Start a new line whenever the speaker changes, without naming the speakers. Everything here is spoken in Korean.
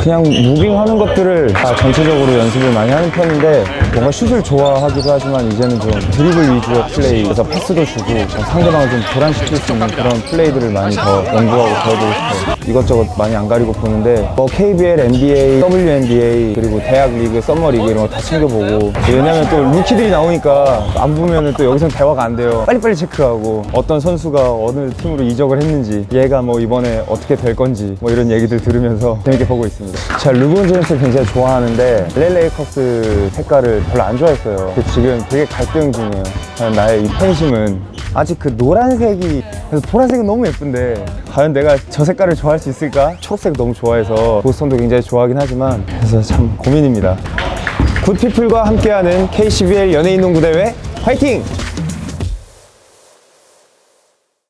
그냥 moving하는 것들을 다 전체적으로 연습을 많이 하는 편인데 뭔가 슛을 좋아하기도 하지만 이제는 좀 드리블 위주의 플레이 그래서 패스도 주고 좀 상대방을 좀 불안시킬 수 있는 그런 플레이들을 많이 더 연구하고 배워보고 싶어요. 이것저것 많이 안 가리고 보는데 뭐 KBL, NBA, WNBA 그리고 대학 리그, summer 리그 이런 거 다 챙겨보고 왜냐면 또 루키들이 나오니까 안 보면은 또 여기서는 대화가 안 돼요. 빨리빨리 체크하고 어떤 선수가 어느 팀으로 이적을 했는지 얘가 뭐 이번에 어떻게 될 건지 뭐 이런 얘기들 들으면서 재밌게 보고 있습니다 제가 르브론 제임스 굉장히 좋아하는데 LA 레이커스 색깔을 별로 안 좋아했어요 지금 되게 갈등 중이에요 나의 이 팬심은 아직 그 노란색이 그래서 보라색은 너무 예쁜데 과연 내가 저 색깔을 좋아할 수 있을까? 초록색 너무 좋아해서 보스턴도 굉장히 좋아하긴 하지만 그래서 참 고민입니다 굿피플과 함께하는 KCBL 연예인 농구 대회 화이팅!